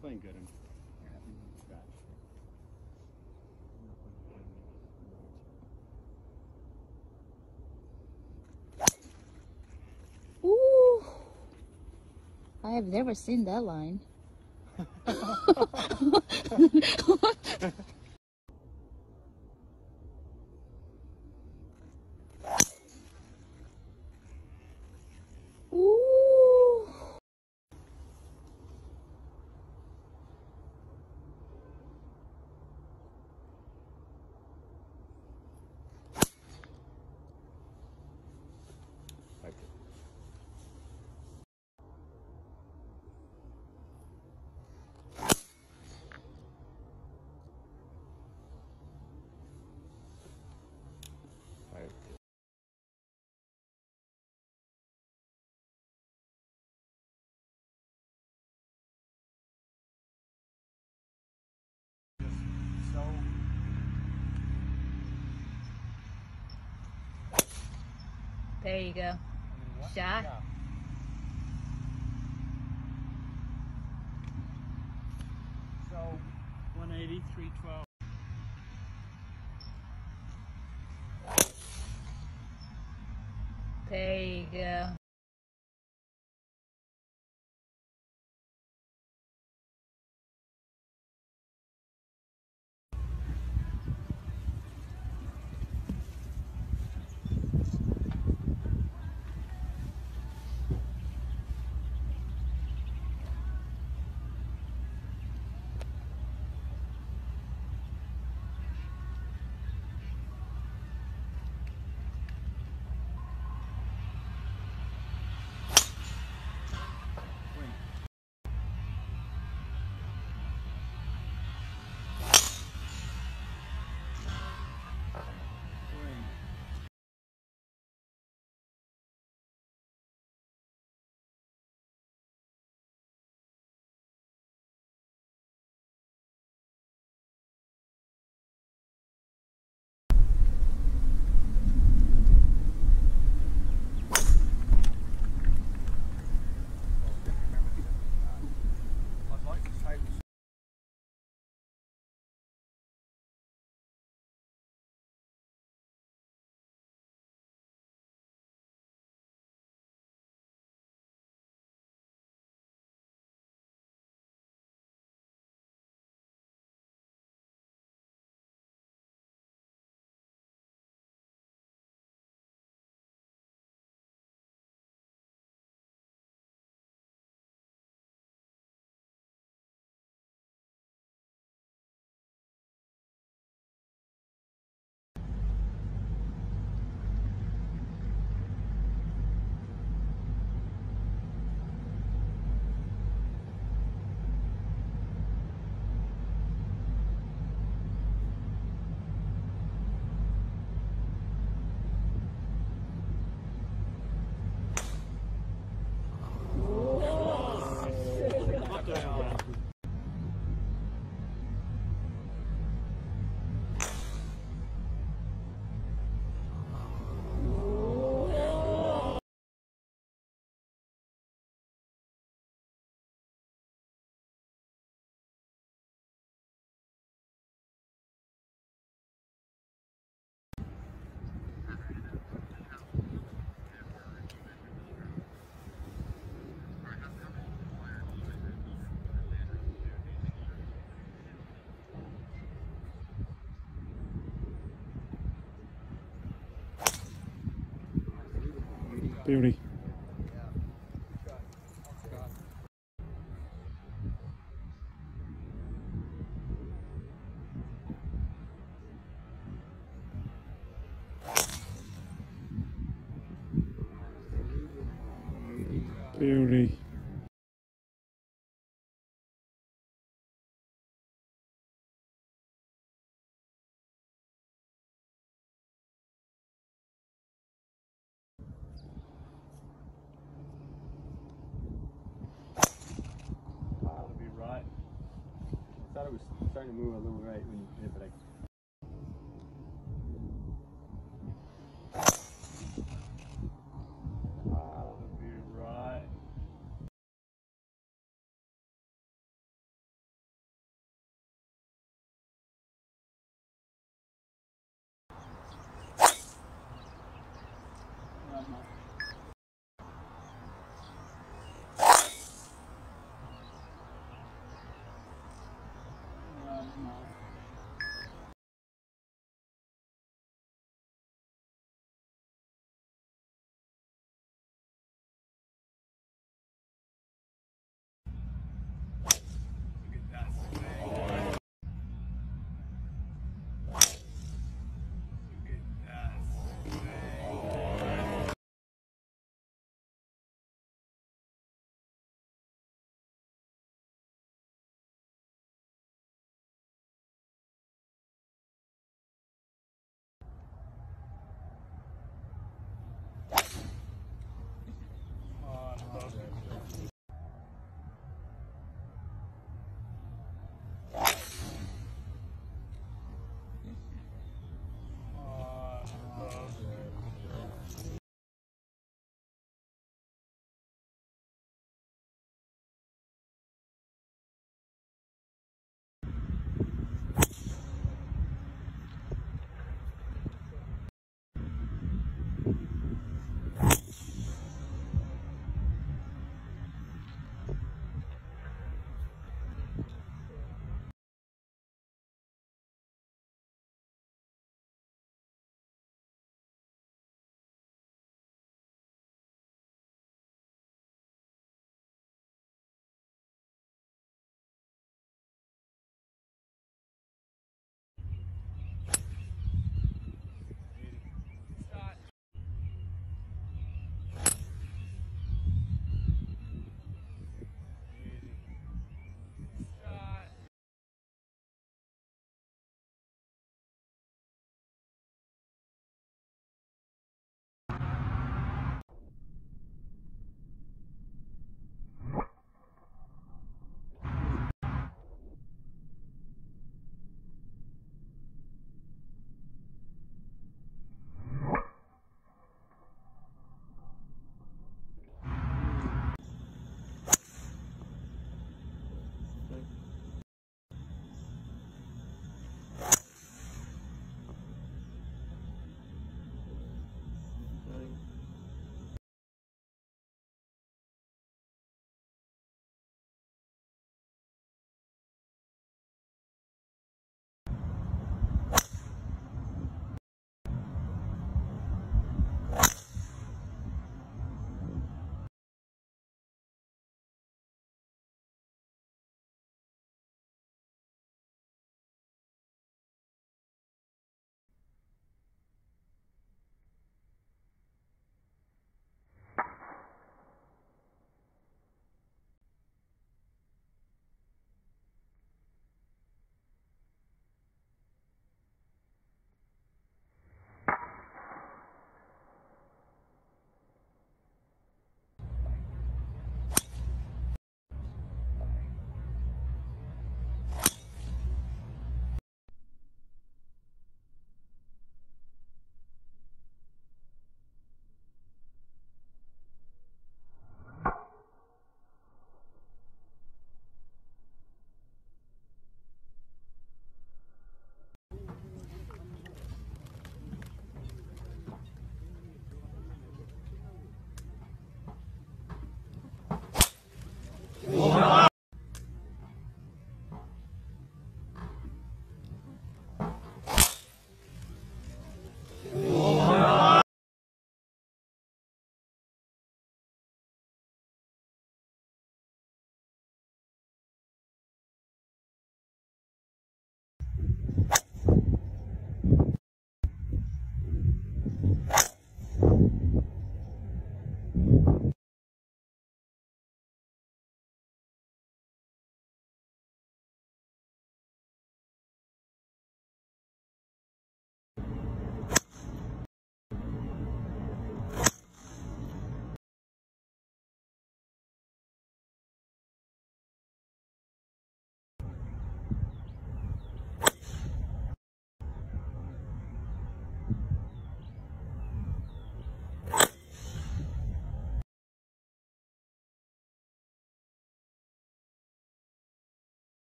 playing good. Ooh. I have never seen that line. Ooh. Like, like, So There you go. Shot? So 180, 312. There you go. Beauty. Starting to move a little right when you hit, but I